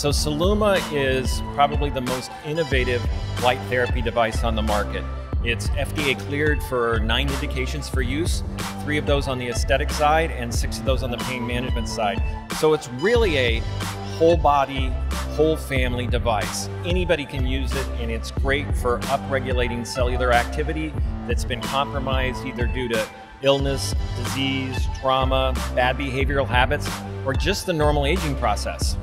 So Celluma is probably the most innovative light therapy device on the market. It's FDA cleared for nine indications for use, three of those on the aesthetic side and six of those on the pain management side. So it's really a whole body, whole family device. Anybody can use it, and it's great for upregulating cellular activity that's been compromised either due to illness, disease, trauma, bad behavioral habits, or just the normal aging process.